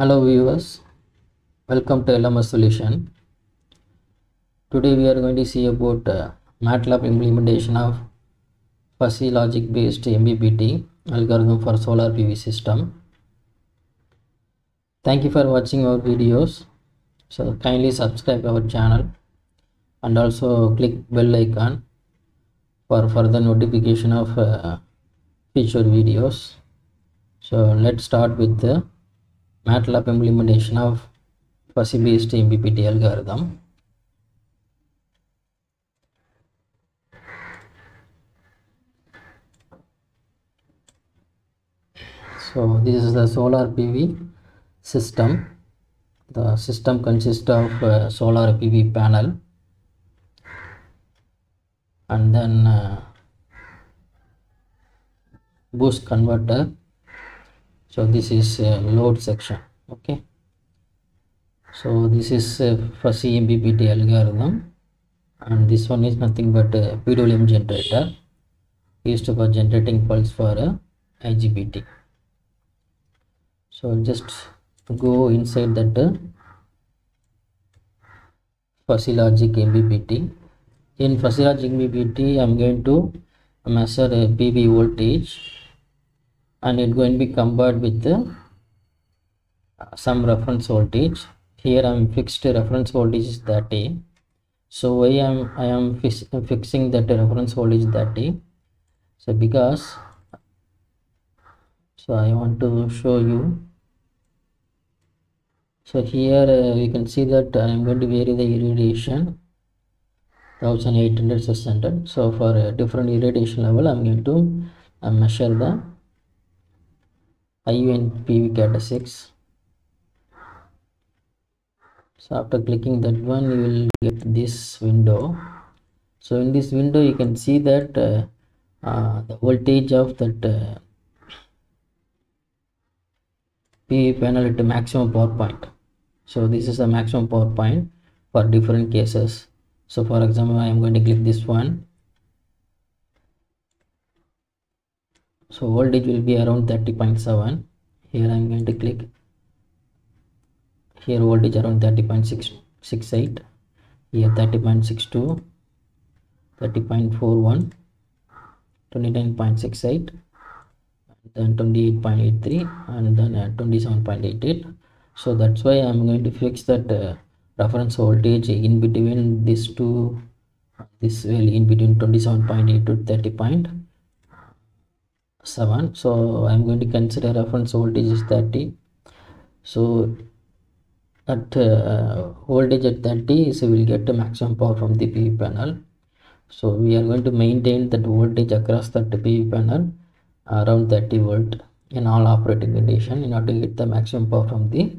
Hello viewers, welcome to LMS solution. Today we are going to see about uh, MATLAB implementation of fuzzy logic based MPPT algorithm for solar PV system. Thank you for watching our videos. So kindly subscribe our channel and also click bell icon for further notification of uh, future videos. So let's start with the MATLAB implementation of fuzzy based MPPT algorithm. So this is the solar PV system. The system consists of uh, solar PV panel and then uh, boost converter so this is uh, load section okay? So this is uh, fuzzy MPPT algorithm and this one is nothing but a PWM generator used for generating pulse for a IGBT so just go inside that uh, fuzzy logic MPPT in fuzzy logic MPPT I'm going to measure a PV voltage and it going to be compared with uh, some reference voltage. Here i'm fixed reference voltage is 30 so why i'm i am fix, fixing that reference voltage 30 so because so i want to show you. So here uh, you can see that i am going to vary the irradiation. 1800 600 so for a different irradiation level i'm going to uh, measure the IV and PV characteristics. So after clicking that one, you will get this window. So in this window, you can see that uh, uh, the voltage of that uh, PV panel at the maximum power point. So this is the maximum power point for different cases. So for example, I am going to click this one so voltage will be around 30.7 here i'm going to click. Here voltage around 30.668 here 30.62 30.41 29.68 then 28.83 and then uh, 27.88 so that's why i'm going to fix that uh, reference voltage in between these two this value in between 27.8 to 30. 7 so i'm going to consider reference voltage is 30 so at uh, voltage at 30 so we'll get the maximum power from the PV panel. So we are going to maintain that voltage across that PV panel around 30 volt in all operating condition in order to get the maximum power from the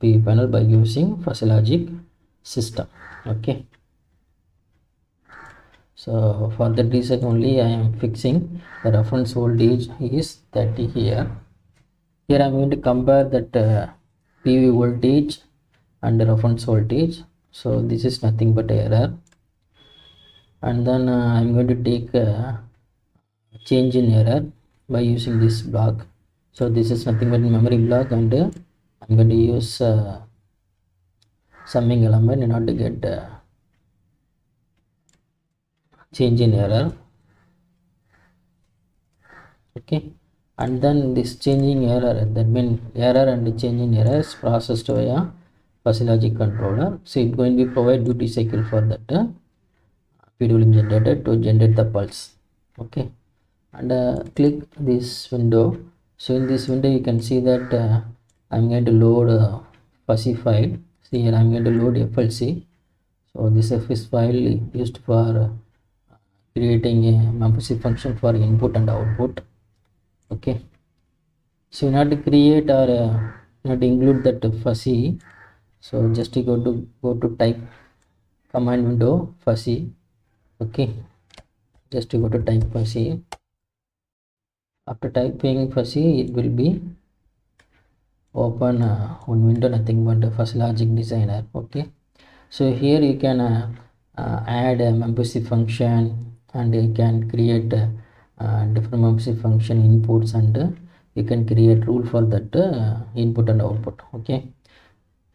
PV panel by using fuzzy logic system. Okay so for that reason only I am fixing. The reference voltage is 30 here. Here I am going to compare that uh, PV voltage and reference voltage so this is nothing but error. And then uh, I am going to take a change in error by using this block. So this is nothing but memory block and uh, I'm going to use uh, summing element in order to get uh, change in error. Okay. And then this changing error that mean error and changing error is processed via fuzzy logic controller. So it's going to provide duty cycle for that uh, PWM generator to generate the pulse. Okay. And uh, click this window. So in this window you can see that uh, I'm going to load a fuzzy file. See here I'm going to load FLC so this FS file used for creating a membership function for input and output okay? So order to create or uh, include that fuzzy so just go to go to type command window fuzzy okay? Just to go to type fuzzy after typing fuzzy it will be open uh, one window nothing but the fuzzy logic designer okay? So here you can uh, uh, add a membership function and you can create uh, different membership function inputs and you can create rule for that uh, input and output okay?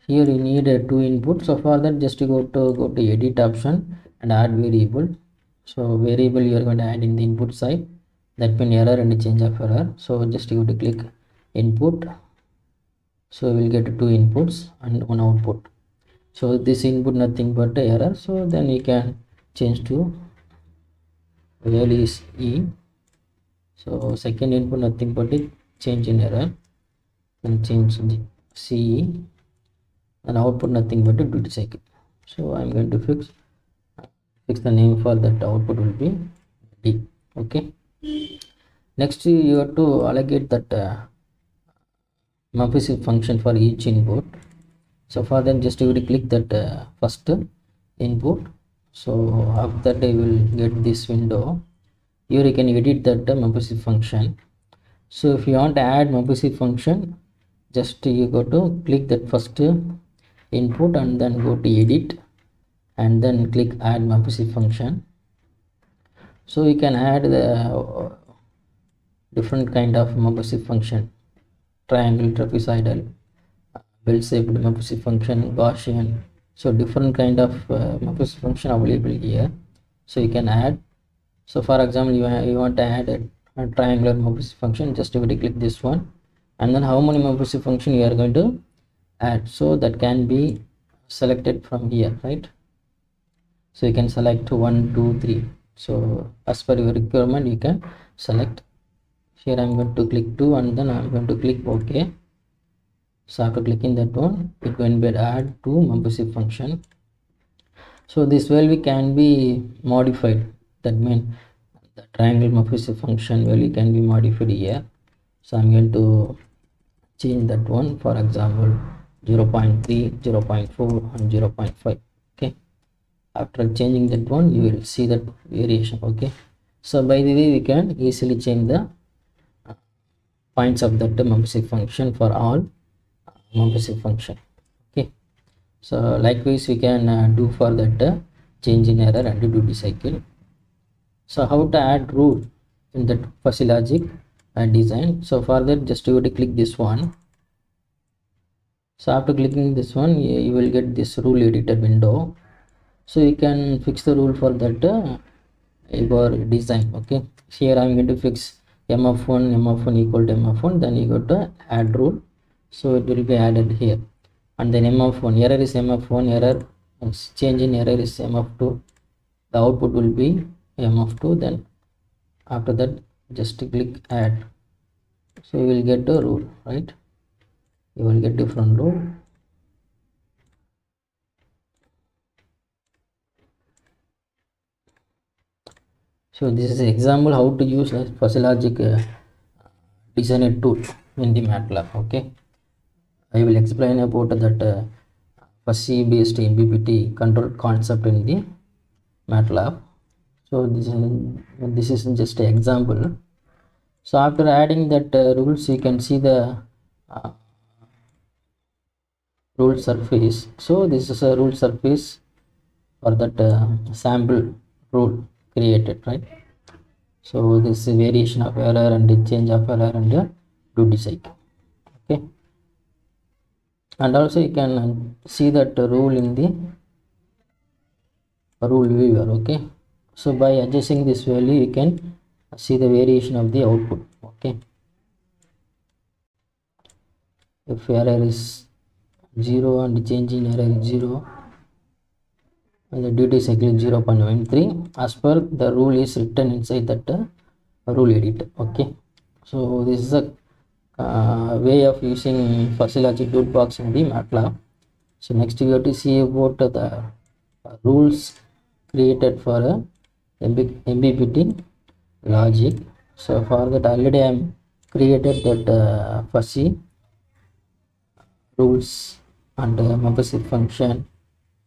Here you need uh, two inputs. So for that just go to go to edit option and add variable. So variable you are going to add in the input side. That means error and change of error. So just you go to click input. So we'll get two inputs and one output. So this input nothing but error. So then you can change to value is e. So second input nothing but it change in error. And change the ce and output nothing but a duty cycle so i'm going to fix fix the name for that output will be d. Okay? Next you have to allocate that uh, membership function for each input. So for then just you will click that uh, first input so after that I will get this window. Here you can edit that uh, membership function. So if you want to add membership function just you go to click that first input and then go to edit and then click add membership function. So you can add the different kind of membership function. Triangle trapezoidal bell shaped Mappish function Gaussian so different kind of uh, function available here. So you can add. So for example you, you want to add a, a triangular membership function. Just you click this one. And then how many membership function you are going to add? So that can be selected from here right? So you can select one two three. So as per your requirement you can select. Here i'm going to click 2 and then i'm going to click ok so after clicking that one it going to add to membership function. So this value can be modified. That means the triangle membership function value can be modified here. So i'm going to change that one. For example 0 0.3 0 0.4 and 0 0.5 okay. After changing that one you will see that variation. Okay. So by the way we can easily change the uh, points of that membership function for all membership function. Okay. So likewise we can uh, do for that uh, change in error and duty cycle so how to add rule in that fuzzy logic uh, design? So for that just you have to click this one. So after clicking this one you, you will get this rule editor window. So you can fix the rule for that uh, your design. Okay. Here i'm going to fix mf1 mf1 equal to mf1 then you go to add rule so it will be added here. And then mf1 error is mf1 error change in error is mf2 the output will be mf2 then after that just click add. So you will get the rule right? You will get different rule. So this is example how to use a fuzzy logic uh, designer tool in the MATLAB okay I will explain about that uh, fuzzy based MPPT control concept in the MATLAB. So this is, this is just an example. So after adding that uh, rules you can see the uh, rule surface. So this is a rule surface for that uh, sample rule created right? So this is variation of error and change of error and duty cycle okay and also you can see that rule in the rule viewer okay? So by adjusting this value you can see the variation of the output okay? If error is 0 and change in error is 0 and the duty cycle is 0 0.13 as per the rule is written inside that uh, rule editor okay? So this is a way of using fuzzy logic toolbox in the MATLAB so next we have to see about the uh, rules created for a MB, MPPT logic so for that already I am created that uh, fuzzy rules and uh, membership function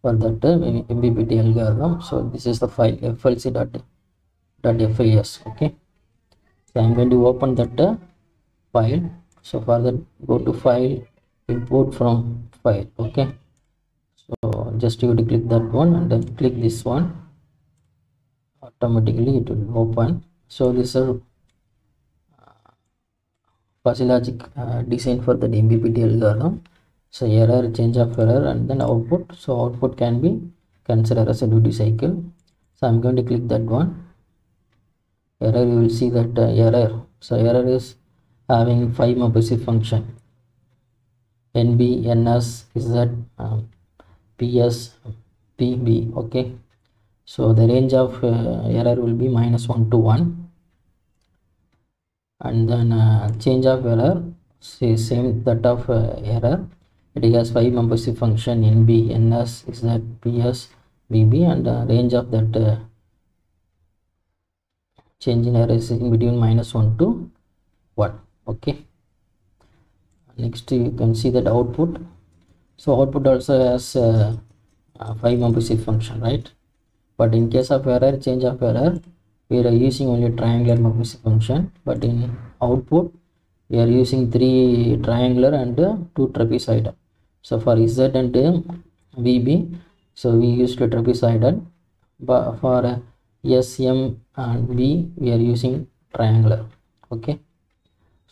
for that uh, MPPT algorithm. So this is the file flc.fis. Okay. So I'm going to open that uh, file. So for that, go to file, import from file. Okay. So just you to click that one and then click this one. Automatically it will open. So this is fuzzy logic uh, design for the MPPT algorithm so error change of error and then output so output can be considered as a duty cycle so i'm going to click that one error you will see that uh, error so error is having five membership function. Nb ns is that um, ps pb okay? So the range of uh, error will be minus 1 to 1 and then uh, change of error see same that of uh, error. It has five membership function. Nb ns is that ps bb and uh, range of that uh, change in error is in between minus 1 to 1 okay. Next you can see that output. So output also has uh, uh, five membership function right? But in case of error change of error we are using only triangular membership function. But in output we are using three triangular and two trapezoidal. So for z and vb so we used trapezoidal. But for uh, sm and b we are using triangular. Okay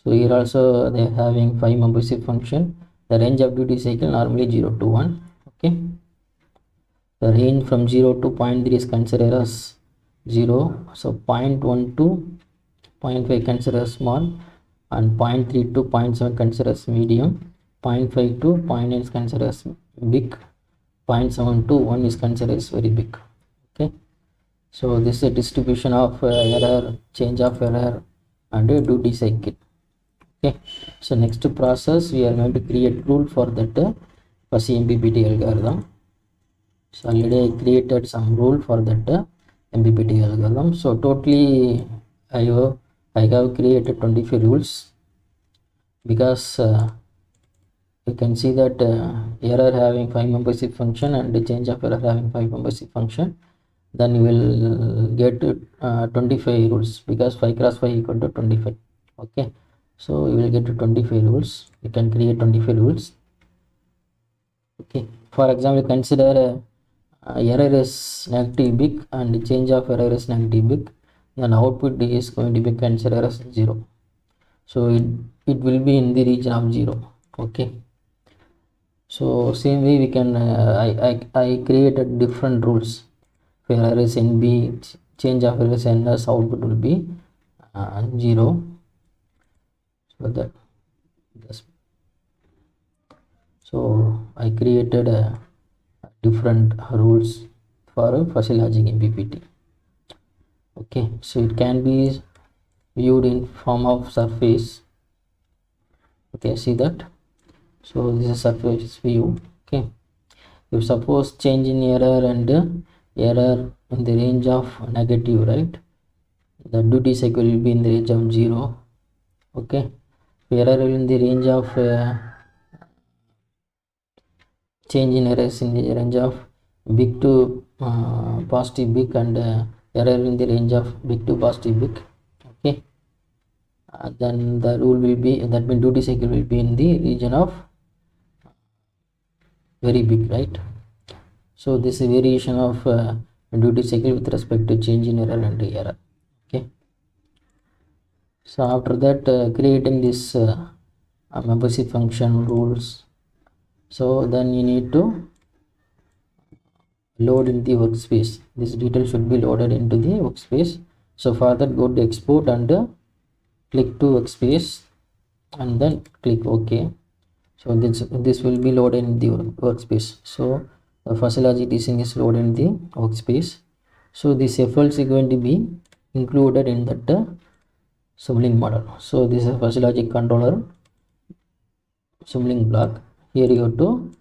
so here also they are having five membership function. The range of duty cycle normally 0 to 1 okay? The range from 0 to 0.3 is considered as 0 so 0.1 to 0.5 considered as small and 0.3 to 0.7 considered as medium. 0.5 to 0.9 is considered as big. 0.7 to 1 is considered as very big okay? So this is a distribution of uh, error change of error and duty cycle okay so next process we are going to create rule for that uh, fuzzy MPPT algorithm so already I created some rule for that uh, MPPT algorithm so totally I have, I have created 25 rules. Because uh, you can see that uh, error having 5 membership function and the change of error having 5 membership function then you will get uh, 25 rules. Because 5 cross 5 equal to 25 okay so you will get to 25 rules. You can create 25 rules. Okay. For example consider uh, error is negative big and change of error is negative big. Then output is going to be considered as 0 so it, it will be in the region of 0 okay. So same way we can uh, I, I i created different rules. Error is nb ch- change of error is ns output will be uh, 0 that this so i created a different rules for fuzzy logic MPPT okay so it can be viewed in form of surface. Okay see that? So this is surface view. Okay. If suppose change in error and error in the range of negative right? The duty cycle will be in the range of 0 okay error in the range of uh, change in errors in the range of big to uh, positive big and uh, error in the range of big to positive big. Okay. Uh, then the rule will be that means duty cycle will be in the region of very big right? So this is variation of uh, duty cycle with respect to change in error and error so after that uh, creating this uh, uh, membership function rules. So then you need to load in the workspace. This detail should be loaded into the workspace. So for that go to export and uh, click to workspace and then click ok. So this this will be loaded in the workspace. So the fuzzy logic design is loaded in the workspace. So this FLC is going to be included in that Simulink model. So this is fuzzy logic controller. Simulink block. Here you have to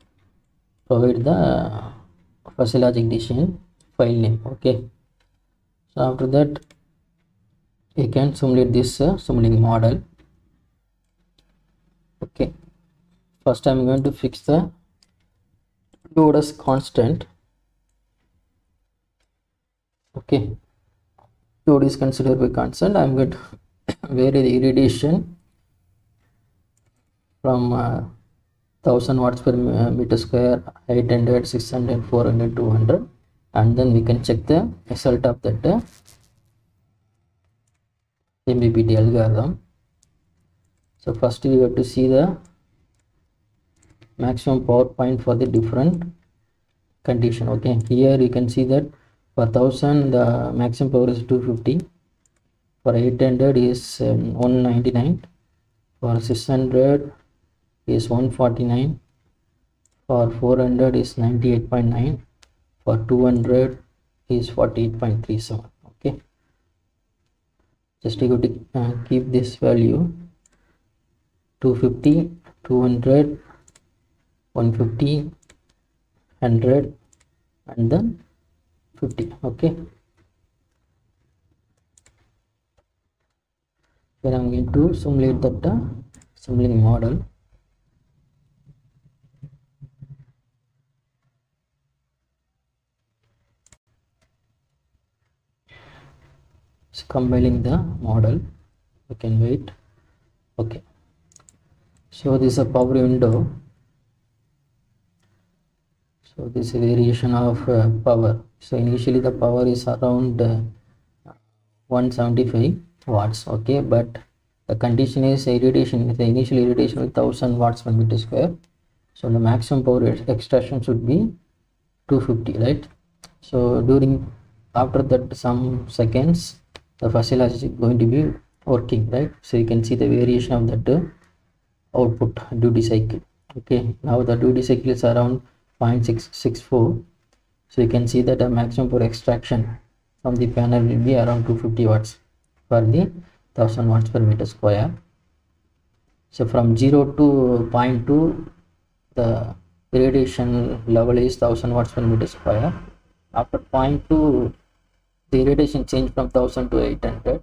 provide the fuzzy logic design file name okay? So after that you can simulate this uh, model. Okay. First i'm going to fix the load as constant. Okay. Load is considered by constant i'm going to vary the irradiation from uh, 1000 watts per meter square 800 600 400 200 and then we can check the result of that uh, MPPT algorithm. So first we have to see the maximum power point for the different condition. Okay here you can see that for 1000 the maximum power is 250 for 800 is um, 199 for 600 is 149 for 400 is 98.9 for 200 is 48.37 okay? Just you to uh, keep this value. 250 200 150 100 and then 50 okay then i'm going to simulate that uh, simulating model. So compiling the model we can wait. Okay. So this is a power window. So this is variation of uh, power. So initially the power is around uh, 175 watts okay but the condition is irradiation. The initial irradiation with 1000 watts per meter square. So the maximum power extraction should be 250 right? So during after that some seconds the fuzzy logic is going to be working right? So you can see the variation of that uh, output duty cycle okay? Now the duty cycle is around 0.664 so you can see that the maximum power extraction from the panel will be around 250 watts for the 1000 watts per meter square. So from 0 to 0.2 the irradiation level is 1000 watts per meter square. After 0.2 the irradiation change from 1000 to 800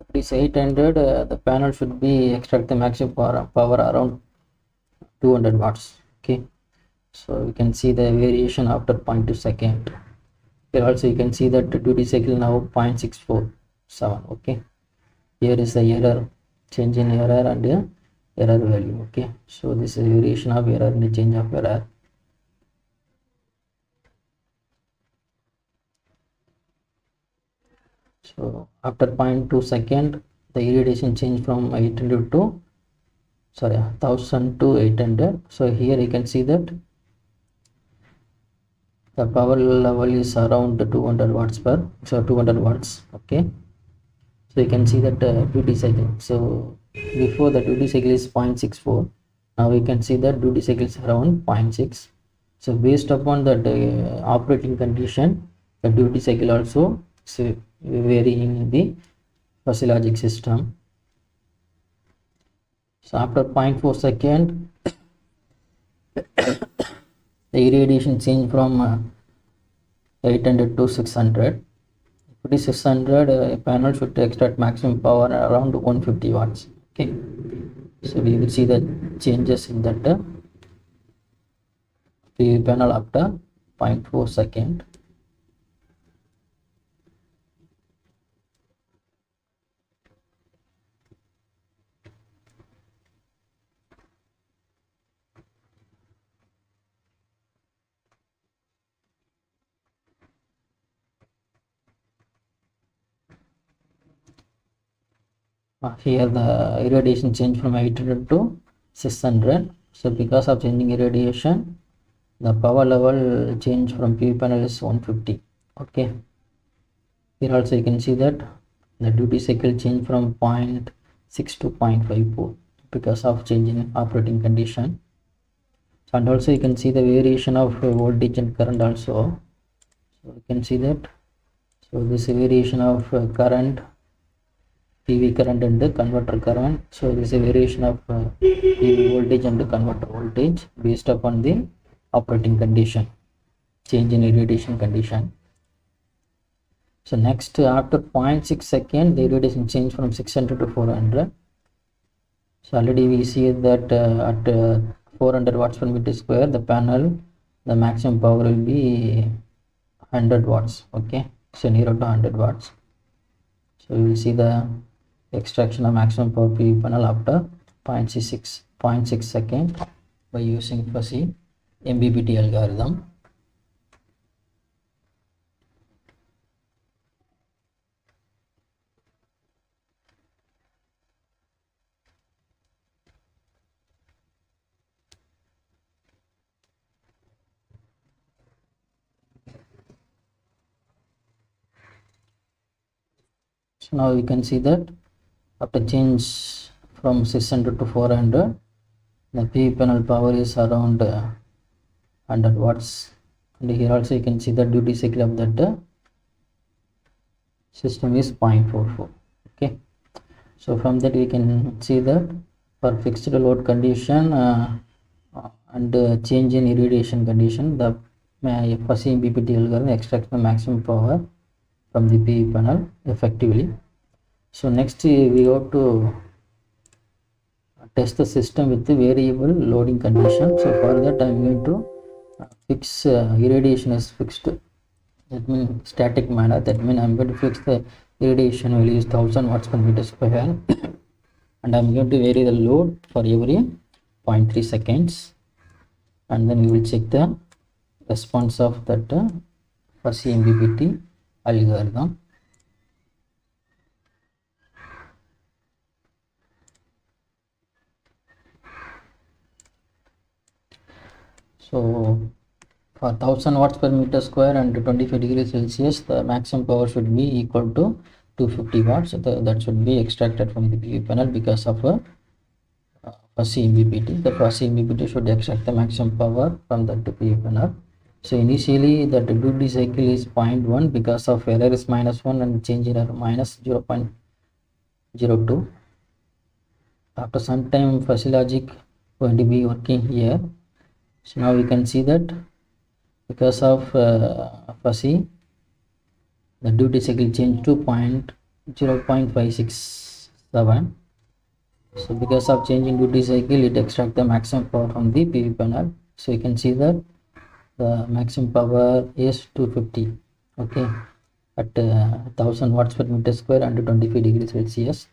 if it is 800 uh, the panel should be extract the maximum power, power around 200 watts okay? So you can see the variation after 0.2 second. Here also you can see that duty cycle now 0.647 okay? Here is the error change in error and uh, error value okay? So this is variation of error and the change of error. So after 0.2 second the irradiation change from 800 to sorry 1000 to 800 so here you can see that the power level is around 200 watts per so 200 watts okay so you can see that uh, duty cycle. So before the duty cycle is 0.64 now we can see that duty cycle is around 0.6 so based upon that uh, operating condition the duty cycle also uh, varying in the fuzzy logic system. So after 0.4 second the irradiation change from uh, 800 to 600 if it is 600 uh, panel should extract maximum power around 150 watts okay? So we will see the changes in that uh, PV panel after 0.4 second Ah, here the irradiation change from 800 to 600 so because of changing irradiation the power level change from PV panel is 150 okay. Here also you can see that the duty cycle change from 0.6 to 0.54 because of changing operating condition. And also you can see the variation of voltage and current also. So you can see that. So this variation of current PV current and the converter current. So this is a variation of uh, PV voltage and the converter voltage based upon the operating condition, change in irradiation condition. So next after 0.6 second, the irradiation change from 600 to 400. So already we see that uh, at uh, 400 watts per meter square, the panel, the maximum power will be 100 watts. Okay, so near to 100 watts. So we will see the extraction of maximum power PV panel after 0.66, 0.6 second by using fuzzy MPPT algorithm. So now you can see that after change from 600 to 400 the PV panel power is around uh, 100 watts. And here also you can see the duty cycle of that uh, system is 0.44 okay. So from that we can see that for fixed load condition uh, and uh, change in irradiation condition the uh, fuzzy MPPT algorithm extracts the maximum power from the PV panel effectively so next we have to test the system with the variable loading condition. So for that i'm going to fix uh, irradiation is fixed. That means static manner. That means i'm going to fix the irradiation value is 1000 watts per meter square. And i'm going to vary the load for every 0.3 seconds. And then we will check the response of that uh, fuzzy MPPT algorithm so for 1000 watts per meter square and 25 degrees celsius the maximum power should be equal to 250 watts the- that should be extracted from the PV panel because of a uh, fuzzy MPPT. The MPPT should extract the maximum power from that PV panel. So initially the duty cycle is 0.1 because of error is minus 1 and change in error minus 0.02. After some time fuzzy logic going to be working here. So now we can see that because of uh, the duty cycle changed to point 0.567 so because of changing duty cycle it extract the maximum power from the PV panel. So you can see that the maximum power is 250 okay at uh, 1000 watts per meter square under 25 degrees celsius.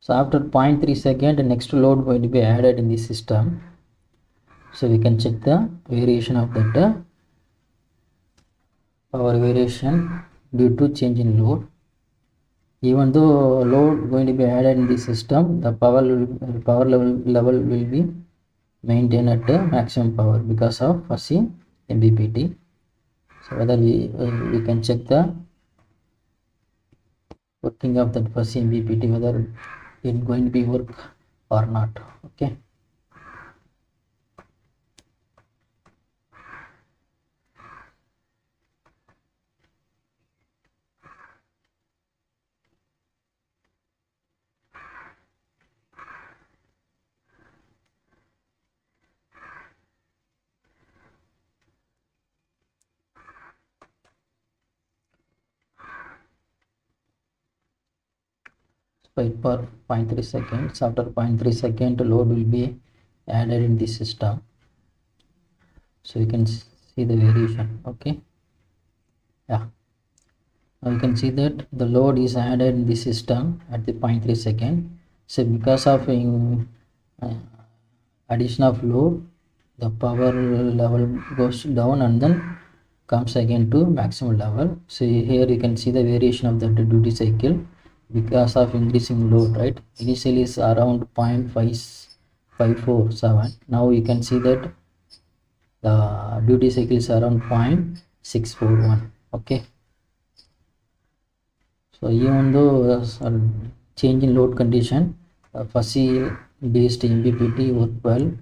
So after 0.3 second next load to be added in the system so we can check the variation of that uh, power variation due to change in load. Even though load going to be added in the system the power power level level will be maintained at the maximum power because of fuzzy MPPT so whether we uh, we can check the working of that fuzzy MPPT whether it going to be work or not okay wait for 0.3 seconds after 0.3 second load will be added in the system. So you can see the variation okay? Yeah. Now you can see that the load is added in the system at the 0.3 second. So because of in, uh, addition of load the power level goes down and then comes again to maximum level. So here you can see the variation of the duty cycle because of increasing load right? Initially is around 0.547 now you can see that the duty cycle is around 0.641 okay? So even though change in load condition uh, based MPPT work well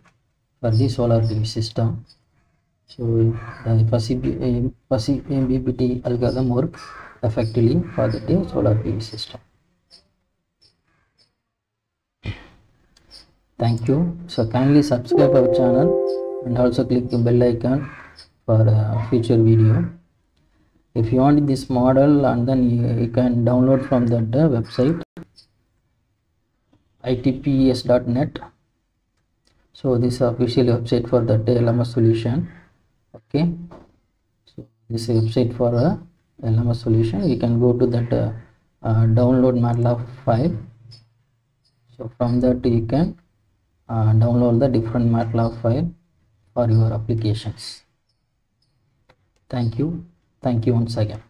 for the solar PV system. So the fuzzy, B- uh, MPPT algorithm works effectively for the solar PV system thank you. So kindly subscribe our channel and also click the bell icon for uh, future video. If you want this model and then you, you can download from that uh, website itps.net so this is official website for the lms solution. Okay. So this is website for a lms solution. You can go to that uh, uh, download matlab file. So from that you can uh, download the different matlab file for your applications. Thank you. Thank you once again